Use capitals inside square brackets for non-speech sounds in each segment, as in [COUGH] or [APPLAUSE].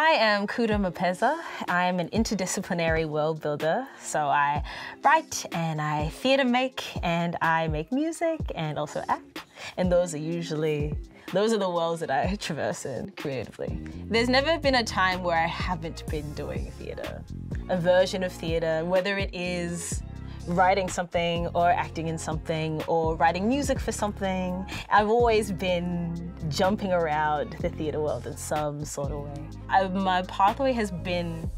I am Kuda Mapeza. I'm an interdisciplinary world builder. So I write and I theater make and I make music and also act. And those are usually those are the worlds that I [LAUGHS] traverse in creatively. There's never been a time where I haven't been doing theater. A version of theater, whether it is writing something or acting in something or writing music for something. I've always been jumping around the theatre world in some sort of way. I, my pathway has been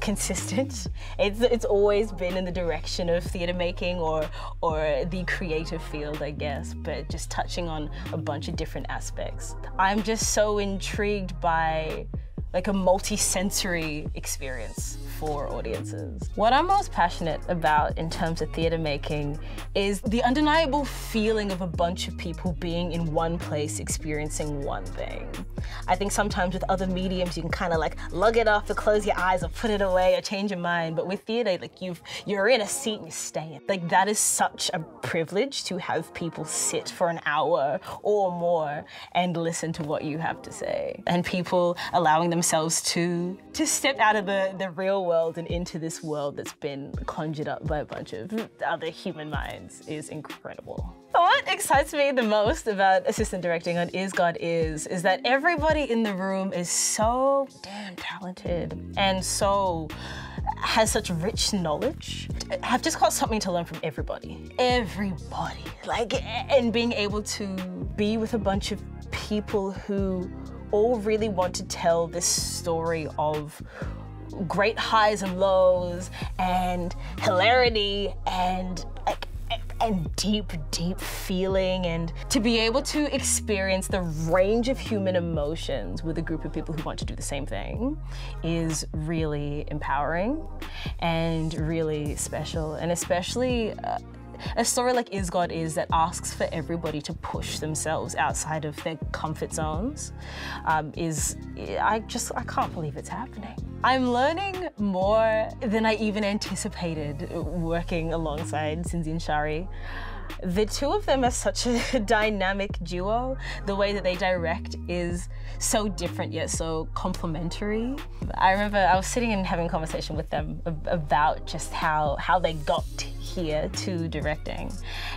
consistent. [LAUGHS] It's it's always been in the direction of theatre making or or the creative field, I guess, but just touching on a bunch of different aspects. I'm just so intrigued by like a multi-sensory experience for audiences. What I'm most passionate about in terms of theatre making is the undeniable feeling of a bunch of people being in one place experiencing one thing. I think sometimes with other mediums you can kind of like lug it off or close your eyes or put it away or change your mind. But with theatre, like you've you're in a seat and you're staying. Like that is such a privilege to have people sit for an hour or more and listen to what you have to say. And people allowing themselves to to step out of the, the real world and into this world that's been conjured up by a bunch of other human minds is incredible. What excites me the most about assistant directing on Is God Is is that everybody in the room is so damn talented and so has such rich knowledge. I've just got something to learn from everybody. Everybody. Like, and being able to be with a bunch of people who all really want to tell this story of great highs and lows and hilarity and like and deep, deep feeling, and to be able to experience the range of human emotions with a group of people who want to do the same thing is really empowering and really special, and especially. Uh, a story like Is God Is that asks for everybody to push themselves outside of their comfort zones um, is, I just, I can't believe it's happening. I'm learning more than I even anticipated working alongside and Shari. The two of them are such a [LAUGHS] dynamic duo. The way that they direct is so different yet so complementary. I remember I was sitting and having a conversation with them about just how, how they got here to directing.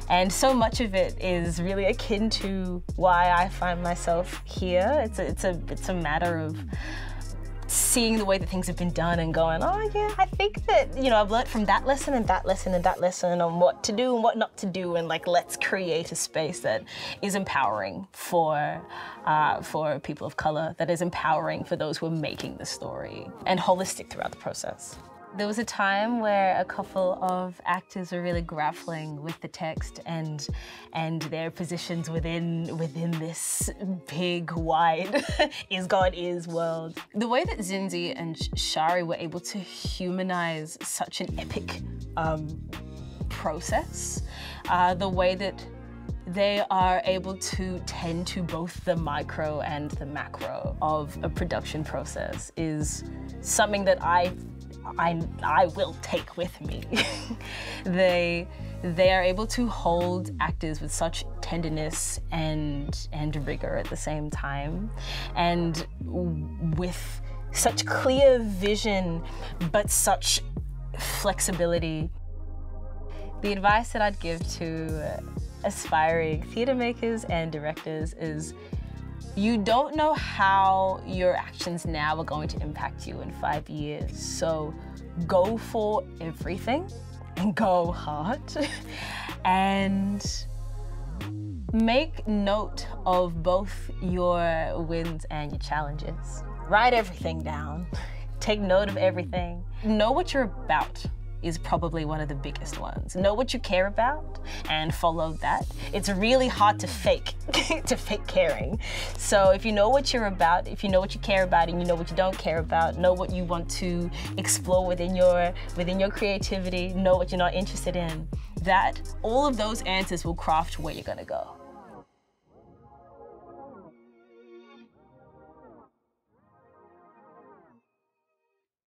And so much of it is really akin to why I find myself here. It's a, it's a, it's a matter of seeing the way that things have been done and going, oh yeah, I think that, you know, I've learned from that lesson and that lesson and that lesson on what to do and what not to do and like, let's create a space that is empowering for, uh, for people of color, that is empowering for those who are making the story and holistic throughout the process. There was a time where a couple of actors were really grappling with the text and and their positions within within this big, wide [LAUGHS] is God is world. The way that Zindzi and Shari were able to humanize such an epic um, process, uh, the way that they are able to tend to both the micro and the macro of a production process is something that I I, I will take with me. [LAUGHS] they, they are able to hold actors with such tenderness and, and rigor at the same time, and with such clear vision, but such flexibility. The advice that I'd give to uh, aspiring theatre makers and directors is you don't know how your actions now are going to impact you in five years. So go for everything and [LAUGHS] go hard [LAUGHS] and make note of both your wins and your challenges. Write everything down. [LAUGHS] Take note of everything. Know what you're about is probably one of the biggest ones. Know what you care about and follow that. It's really hard to fake, [LAUGHS] to fake caring. So if you know what you're about, if you know what you care about and you know what you don't care about, know what you want to explore within your within your creativity, know what you're not interested in, that all of those answers will craft where you're gonna go.